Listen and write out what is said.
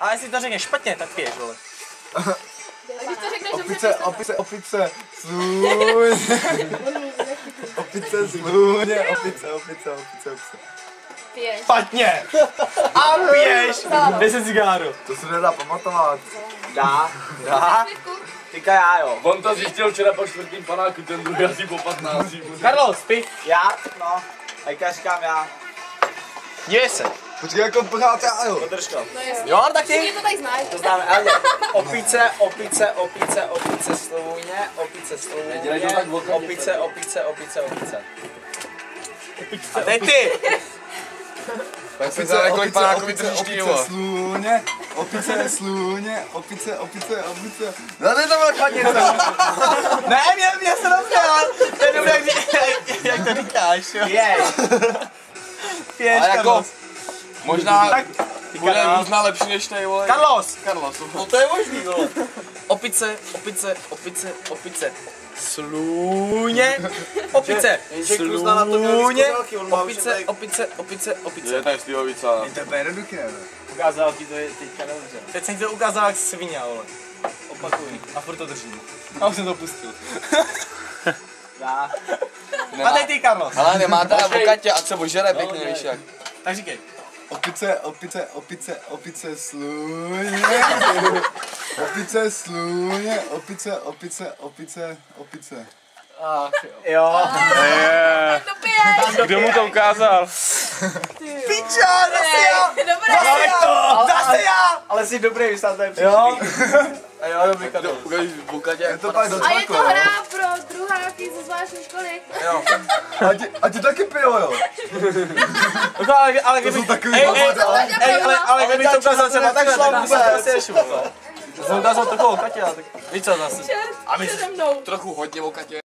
Ale jestli to řekneš špatně, tak piješ, vole. A když to řekneš dobře, Opice, opice, opice, sluně. Opice, sluně, opice, opice, opice, opice. piješ. Špatně! A piješ! 10 cigáru. To se nedá pamatovat. Dá, dá. Teďka já jo. On to zjistil včera po čtvrtým panáku, ten druhý asi po 15. Carlos, pij. Já? No. Teďka říkám já. Dívej se. Počkej, jako pořád já, jo. Podrž to. No jasně. Jo, tak ty. to tady znají. To známe, ale opice, opice, opice, opice, sluně, opice, to sluně, tak okatě, opice, opice, opice, opice. A teď ty. Tak si Opice, za kolik opice, opice, opice, jo. sluně, opice, sluně, opice, opice, opice. No to bylo špatně. Ne, mě, mě se ale to je dobré, jak, jak, to říkáš, jo. Jej. Piješ, Ale jako. Možná Tak, bude možná lepší než tady, vole. Carlos. Carlos. No to je možný, vole. Opice, opice, opice, opice. Sluně, opice, to sluně, opice, opice, opice, opice. Je tady Slivovica. To je jednoduchý, ne? Ukázal ti to je teďka dobře. Teď jsem ti to ukázal jak svině, vole. Opakuj. A furt to držím. A už jsem to pustil. Dá. A teď ty, Carlos. Ale nemáte na bokatě a co ožere pěkně, víš jak. Tak říkej. Opice, opice, opice, opice, sluně. Opice, sluně, opice, opice, opice, opice. Jo. Tak to piješ. Kdo mu to ukázal? Pičo, zase já. Dobré. Zase to, zase já. Ale jsi dobrý, vy jste tady Jo. A jo, dobrý, Carlos. Ukážeš v bokatě Je to pak do A je to jo? hra pro ze. A ti, a ti taky pijou, jo? No, ale, ale kdyby... jsou takový Ej, ej, ej, ale, ale kdyby to ukázal třeba takhle, tak vůbec. prostě nešlo. Jsem ukázal takovou Katia, tak víš co zase. A mnou. trochu hodně bokatě.